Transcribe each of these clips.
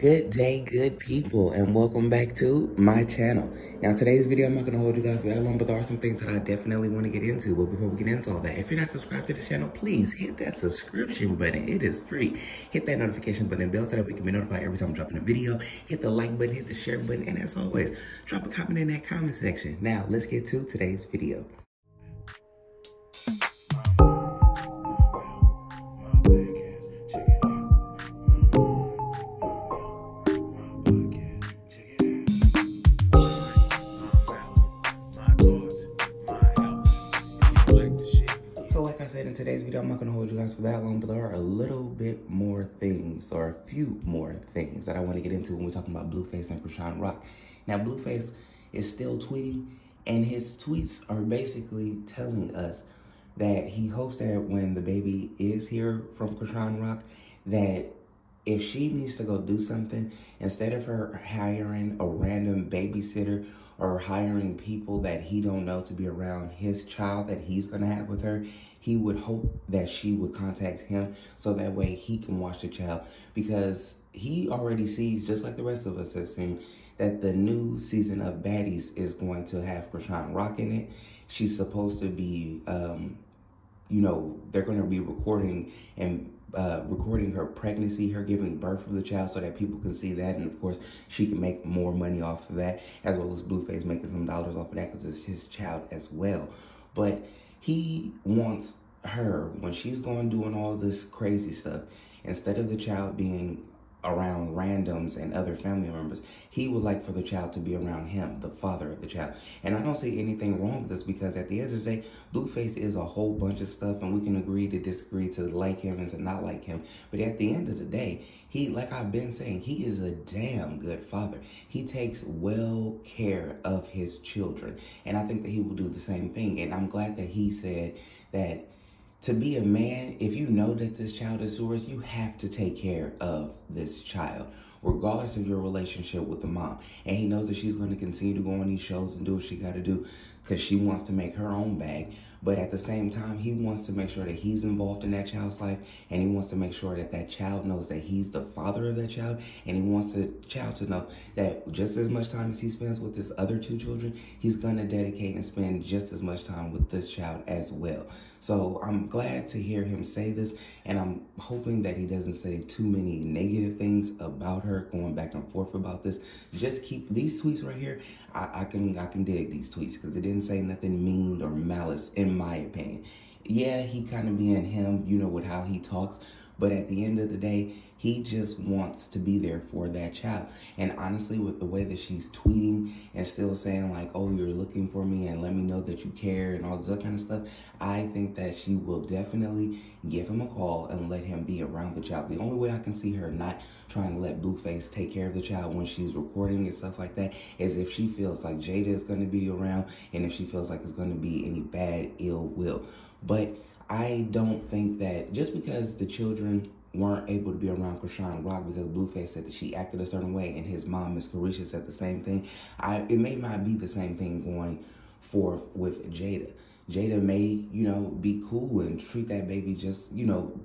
Good day, good people, and welcome back to my channel. Now, today's video, I'm not going to hold you guys that long, but there are some things that I definitely want to get into. But before we get into all that, if you're not subscribed to the channel, please hit that subscription button. It is free. Hit that notification button bell so that we can be notified every time I'm dropping a video. Hit the like button, hit the share button, and as always, drop a comment in that comment section. Now, let's get to today's video. In today's video, I'm not going to hold you guys for that long, but there are a little bit more things, or a few more things that I want to get into when we're talking about Blueface and Chrisean Rock. Now, Blueface is still tweeting, and his tweets are basically telling us that he hopes that when the baby is here from Chrisean Rock, that if she needs to go do something, instead of her hiring a random babysitter or hiring people that he don't know to be around his child that he's going to have with her, he would hope that she would contact him so that way he can watch the child because he already sees, just like the rest of us have seen, that the new season of Baddies is going to have Chrisean Rock in it. She's supposed to be, um, you know, they're going to be recording and uh, recording her pregnancy, her giving birth of the child, so that people can see that, and of course she can make more money off of that, as well as Blueface making some dollars off of that because it's his child as well. But he wants her when she's going doing all this crazy stuff, instead of the child being around randoms and other family members. He would like for the child to be around him, the father of the child. And I don't see anything wrong with this because at the end of the day, Blueface is a whole bunch of stuff and we can agree to disagree to like him and to not like him. But at the end of the day, he, like I've been saying, he is a damn good father. He takes well care of his children. And I think that he will do the same thing. And I'm glad that he said that to be a man, if you know that this child is yours, you have to take care of this child, regardless of your relationship with the mom. And he knows that she's going to continue to go on these shows and do what she got to do because she wants to make her own bag. But at the same time, he wants to make sure that he's involved in that child's life and he wants to make sure that that child knows that he's the father of that child. And he wants the child to know that just as much time as he spends with his other two children, he's going to dedicate and spend just as much time with this child as well. So I'm glad to hear him say this, and I'm hoping that he doesn't say too many negative things about her, going back and forth about this. Just keep these tweets right here. I, I can I can dig these tweets because it didn't say nothing mean or malice, in my opinion. Yeah, he kind of being him, you know, with how he talks, but at the end of the day, he just wants to be there for that child. And honestly, with the way that she's tweeting and still saying like, oh, you're looking for me and let me know that you care and all this other kind of stuff, I think that she will definitely give him a call and let him be around the child. The only way I can see her not trying to let Blueface take care of the child when she's recording and stuff like that is if she feels like Jada is going to be around and if she feels like it's going to be any bad ill will. But I don't think that just because the children weren't able to be around Chrisean Rock because Blueface said that she acted a certain way and his mom, Miss Carisha, said the same thing. I it may not be the same thing going forth with Jada. Jada may, you know, be cool and treat that baby just, you know,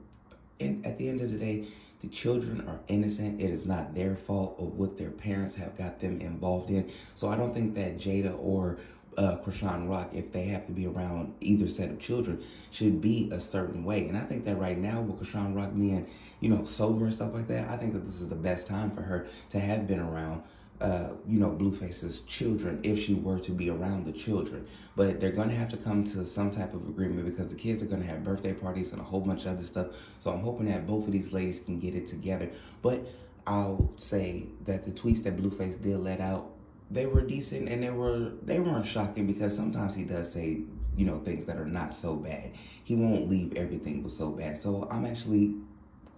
and at the end of the day, the children are innocent. It is not their fault of what their parents have got them involved in. So I don't think that Jada or uh, Chrisean Rock, if they have to be around either set of children, should be a certain way. And I think that right now, with Chrisean Rock being, you know, sober and stuff like that, I think that this is the best time for her to have been around, uh, you know, Blueface's children if she were to be around the children. But they're going to have to come to some type of agreement because the kids are going to have birthday parties and a whole bunch of other stuff. So I'm hoping that both of these ladies can get it together. But I'll say that the tweets that Blueface did let out they were decent and they were they weren't shocking because sometimes he does say you know things that are not so bad. He won't leave everything was so bad. So i'm actually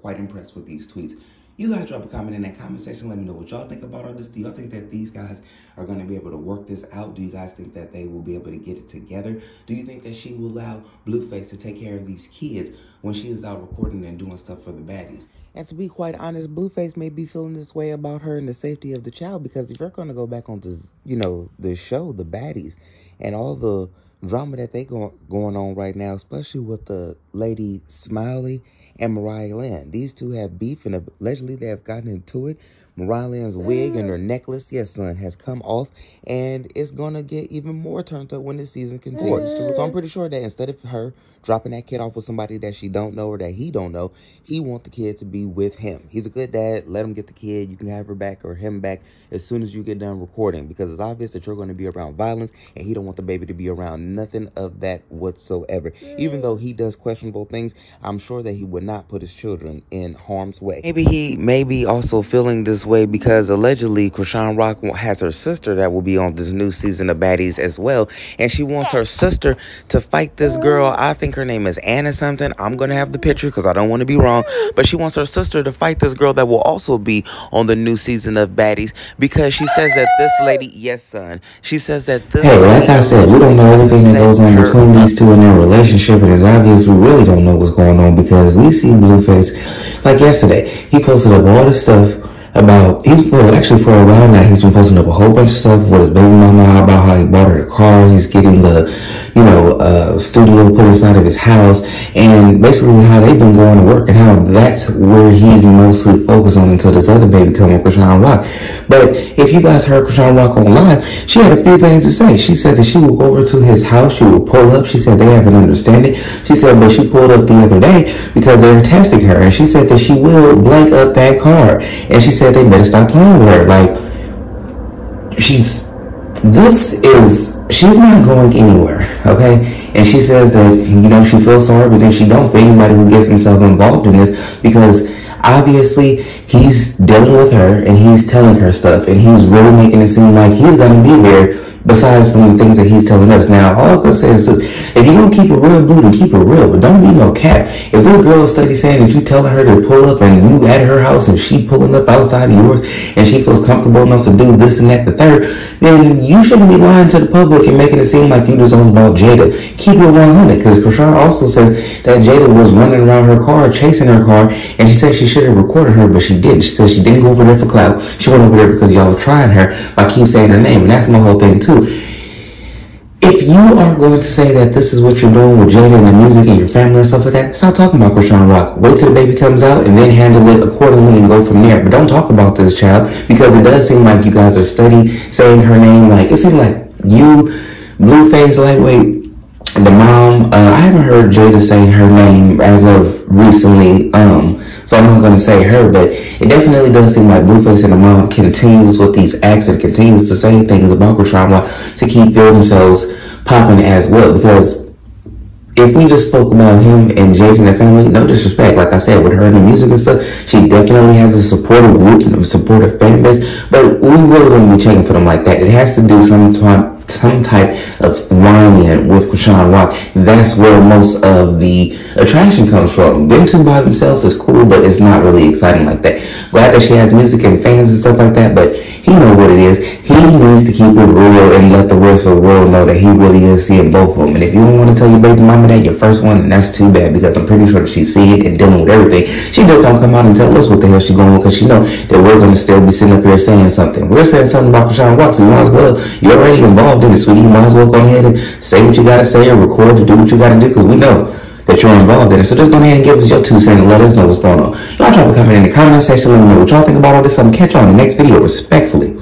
quite impressed with these tweets you guys drop a comment in that comment section. Let me know what y'all think about all this. Do y'all think that these guys are going to be able to work this out? Do you guys think that they will be able to get it together? Do you think that she will allow Blueface to take care of these kids when she is out recording and doing stuff for the baddies? And to be quite honest, Blueface may be feeling this way about her and the safety of the child because if you're going to go back on this, you know, the show, the baddies, and all the drama that they go, going on right now, especially with the lady Smiley and Mariah Land. These two have beef and allegedly they have gotten into it. Mariah Land's wig and uh, her necklace, yes, son, has come off, and it's gonna get even more turned up when the season continues. Uh, so I'm pretty sure that instead of her dropping that kid off with somebody that she don't know or that he don't know, he want the kid to be with him. He's a good dad. Let him get the kid. You can have her back or him back as soon as you get done recording because it's obvious that you're going to be around violence and he don't want the baby to be around nothing of that whatsoever. Even though he does questionable things, I'm sure that he would not put his children in harm's way. Maybe he may be also feeling this way because allegedly Chrisean Rock has her sister that will be on this new season of Baddies as well. And she wants her sister to fight this girl. I think her name is Anna something. I'm going to have the picture because I don't want to be wrong. But she wants her sister to fight this girl that will also be on the new season of Baddies because she says that this lady, yes, son, she says that this. Hey, like I said, we don't know everything that goes on between these two in their relationship. And it's obvious we really don't know what's going on because we see Blueface like yesterday. He posted up all this stuff about he's well actually for a while now he's been posting up a whole bunch of stuff with his baby mama about how he bought her a car he's getting the you know uh studio put inside of his house and basically how they've been going to work and how that's where he's mostly focused on until this other baby come with Chrisean Rock but if you guys heard Chrisean Rock online she had a few things to say. She said that she would go over to his house she would pull up she said they have an understanding. She said but she pulled up the other day because they were testing her and she said that she will blank up that car and she said said they better stop playing with her. Like, she's, this is, she's not going anywhere, okay? And she says that, you know, she feels sorry, but then she don't for anybody who gets himself involved in this because obviously he's dealing with her and he's telling her stuff and he's really making it seem like he's gonna be there besides from the things that he's telling us. Now, all I can say is, if you're going to keep it real, blue, then keep it real, but don't be no cat. If this girl is steady saying that you telling her to pull up and you at her house and she pulling up outside of yours and she feels comfortable enough to do this and that, the third, then you shouldn't be lying to the public and making it seem like you just all about Jada. Keep it 100, because Chrisean also says that Jada was running around her car, chasing her car, and she said she should have recorded her, but she didn't. She said she didn't go over there for clout. She went over there because y'all were trying her by keep saying her name, and that's my whole thing too. If you are going to say that this is what you're doing with Jada and the music and your family and stuff like that, stop talking about Chrisean Rock. Wait till the baby comes out and then handle it accordingly and go from there. But don't talk about this child because it does seem like you guys are steady saying her name. Like it seems like you, Blueface, lightweight, the mom. Uh, I haven't heard Jada say her name as of recently. Um, so I'm not going to say her, but it definitely does seem like Blueface and the mom continues with these acts and continues to say things about Chrisean to keep themselves popping as well. Because if we just spoke about him and Jada and the family, no disrespect, like I said, with her and the music and stuff, she definitely has a supportive group and a supportive fan base, but we really wouldn't be checking for them like that. It has to do some time some type of whining with Chrisean Rock. That's where most of the attraction comes from. Them two by themselves is cool, but it's not really exciting like that. Glad that she has music and fans and stuff like that, but he know what it is. He needs to keep it real and let the rest of the world know that he really is seeing both of them. And if you don't want to tell your baby mama that, your first one, then that's too bad because I'm pretty sure that she's seeing it and dealing with everything. She just don't come out and tell us what the hell she's going on because she know that we're going to still be sitting up here saying something. We're saying something about Chrisean Rock, so you might as well, you're already involved in it, sweetie. You might as well go ahead and say what you got to say or record to do what you got to do because we know that you're involved in it. So just go ahead and give us your two cents and let us know what's going on. Y'all drop a comment in the comment section. Let me know what y'all think about all this. I'm catch y'all in the next video respectfully.